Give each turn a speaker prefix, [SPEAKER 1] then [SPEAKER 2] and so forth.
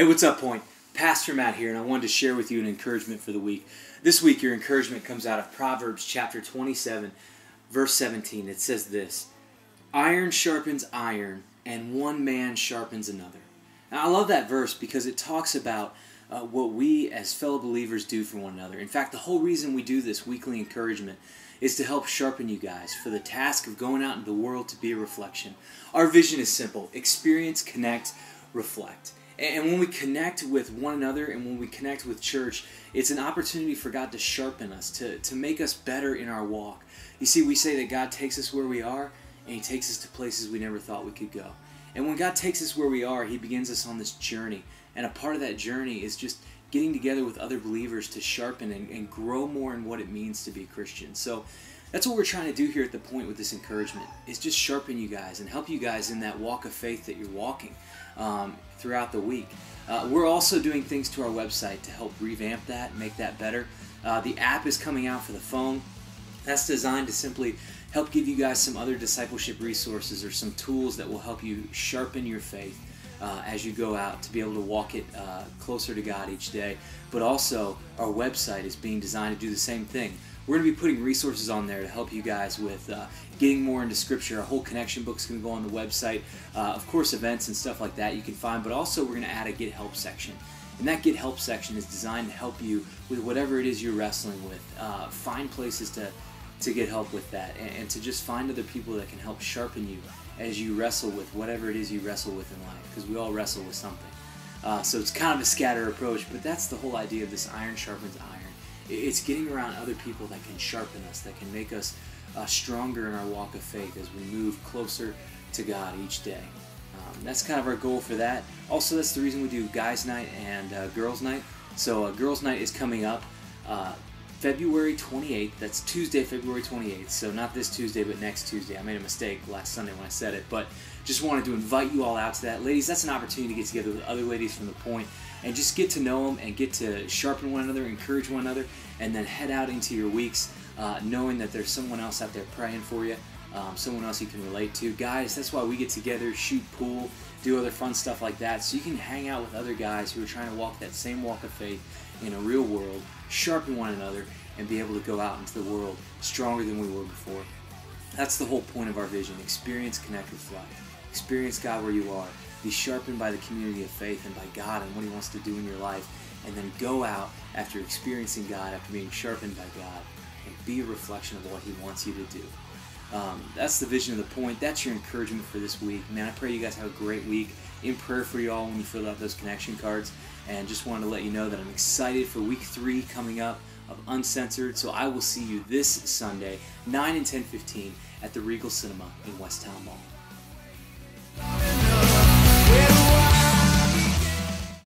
[SPEAKER 1] Hey, what's up, Point? Pastor Matt here, and I wanted to share with you an encouragement for the week. This week, your encouragement comes out of Proverbs chapter 27, verse 17. It says this Iron sharpens iron, and one man sharpens another. Now, I love that verse because it talks about uh, what we as fellow believers do for one another. In fact, the whole reason we do this weekly encouragement is to help sharpen you guys for the task of going out into the world to be a reflection. Our vision is simple experience, connect, reflect. And when we connect with one another and when we connect with church, it's an opportunity for God to sharpen us, to, to make us better in our walk. You see, we say that God takes us where we are and He takes us to places we never thought we could go. And when God takes us where we are, He begins us on this journey. And a part of that journey is just getting together with other believers to sharpen and, and grow more in what it means to be a Christian. So that's what we're trying to do here at the point with this encouragement is just sharpen you guys and help you guys in that walk of faith that you're walking um, throughout the week. Uh, we're also doing things to our website to help revamp that, make that better. Uh, the app is coming out for the phone. That's designed to simply help give you guys some other discipleship resources or some tools that will help you sharpen your faith uh, as you go out to be able to walk it uh, closer to God each day. But also, our website is being designed to do the same thing. We're going to be putting resources on there to help you guys with uh, getting more into Scripture. A whole connection book is going to go on the website. Uh, of course, events and stuff like that you can find, but also we're going to add a Get Help section. And that Get Help section is designed to help you with whatever it is you're wrestling with. Uh, find places to, to get help with that and, and to just find other people that can help sharpen you as you wrestle with whatever it is you wrestle with in life, because we all wrestle with something. Uh, so it's kind of a scatter approach, but that's the whole idea of this iron sharpens iron. It's getting around other people that can sharpen us, that can make us uh, stronger in our walk of faith as we move closer to God each day. Um, that's kind of our goal for that. Also, that's the reason we do Guys Night and uh, Girls Night. So, uh, Girls Night is coming up uh, February 28th. That's Tuesday, February 28th. So, not this Tuesday, but next Tuesday. I made a mistake last Sunday when I said it, but just wanted to invite you all out to that. Ladies, that's an opportunity to get together with other ladies from the point and just get to know them and get to sharpen one another, encourage one another, and then head out into your weeks uh, knowing that there's someone else out there praying for you, um, someone else you can relate to. Guys, that's why we get together, shoot pool, do other fun stuff like that, so you can hang out with other guys who are trying to walk that same walk of faith in a real world, sharpen one another, and be able to go out into the world stronger than we were before. That's the whole point of our vision. Experience, connect, reflect. Experience God where you are. Be sharpened by the community of faith and by God and what He wants to do in your life. And then go out after experiencing God, after being sharpened by God, and be a reflection of what He wants you to do. Um, that's the vision of the point. That's your encouragement for this week. Man, I pray you guys have a great week. In prayer for you all when you fill out those connection cards. And just wanted to let you know that I'm excited for week three coming up of Uncensored. So I will see you this Sunday, 9 and 10 15 at the Regal Cinema in West Town Mall.